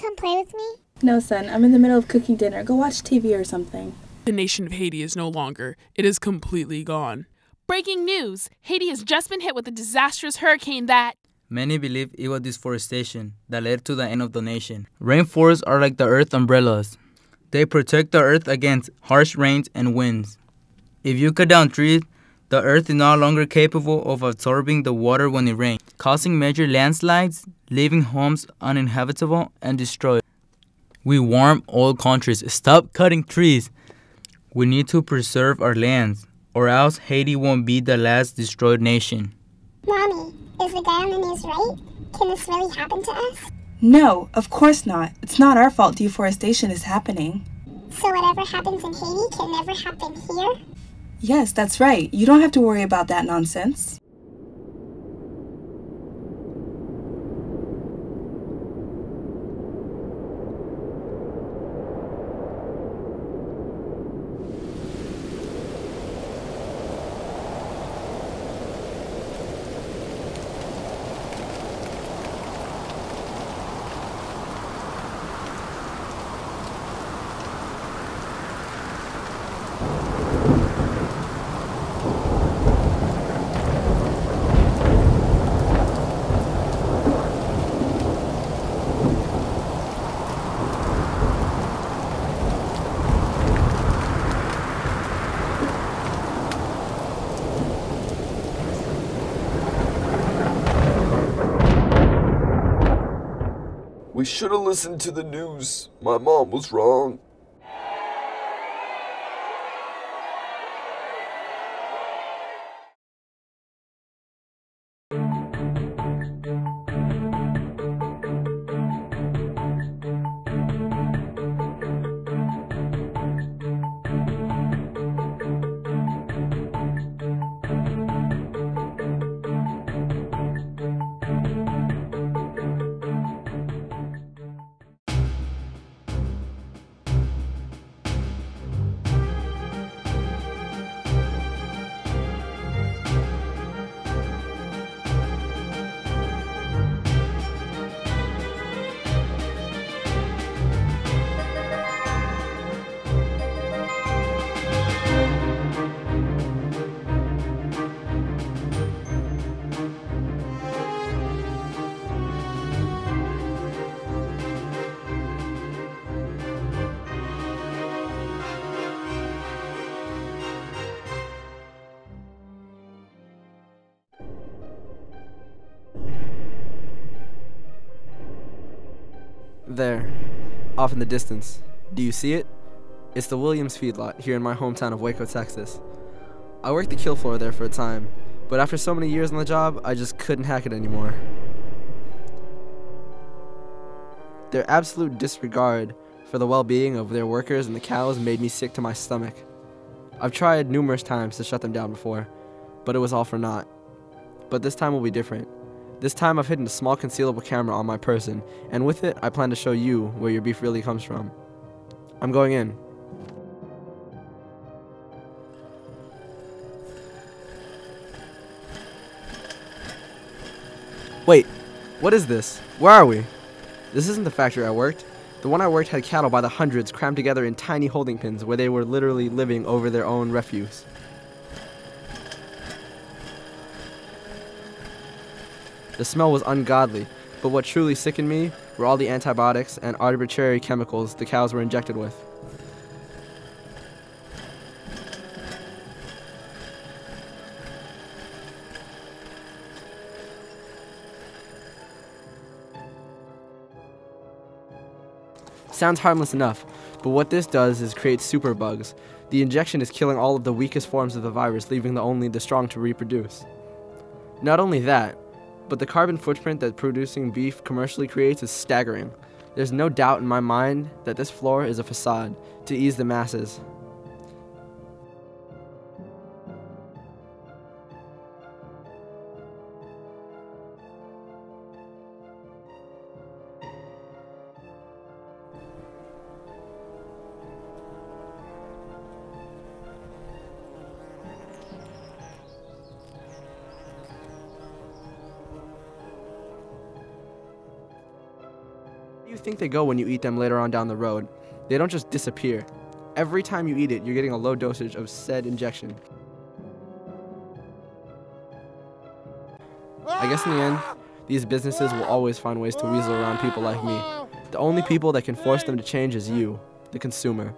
come play with me? No, son, I'm in the middle of cooking dinner. Go watch TV or something. The nation of Haiti is no longer. It is completely gone. Breaking news Haiti has just been hit with a disastrous hurricane that. Many believe it was deforestation that led to the end of the nation. Rainforests are like the earth umbrellas. They protect the earth against harsh rains and winds. If you cut down trees, the earth is no longer capable of absorbing the water when it rains, causing major landslides, leaving homes uninhabitable and destroyed. We warm oil countries, stop cutting trees. We need to preserve our lands, or else Haiti won't be the last destroyed nation. Mommy, is the guy on the news right? Can this really happen to us? No, of course not. It's not our fault deforestation is happening. So whatever happens in Haiti can never happen here? Yes, that's right. You don't have to worry about that nonsense. We should have listened to the news. My mom was wrong. There, off in the distance. Do you see it? It's the Williams feedlot here in my hometown of Waco, Texas. I worked the kill floor there for a time, but after so many years on the job, I just couldn't hack it anymore. Their absolute disregard for the well being of their workers and the cows made me sick to my stomach. I've tried numerous times to shut them down before, but it was all for naught. But this time will be different. This time I've hidden a small concealable camera on my person, and with it, I plan to show you where your beef really comes from. I'm going in. Wait, what is this? Where are we? This isn't the factory I worked. The one I worked had cattle by the hundreds crammed together in tiny holding pens where they were literally living over their own refuse. The smell was ungodly, but what truly sickened me were all the antibiotics and arbitrary chemicals the cows were injected with. Sounds harmless enough, but what this does is create superbugs. The injection is killing all of the weakest forms of the virus, leaving the only the strong to reproduce. Not only that, but the carbon footprint that producing beef commercially creates is staggering. There's no doubt in my mind that this floor is a facade to ease the masses. Do you think they go when you eat them later on down the road? They don't just disappear. Every time you eat it, you're getting a low dosage of said injection. I guess in the end, these businesses will always find ways to weasel around people like me. The only people that can force them to change is you, the consumer.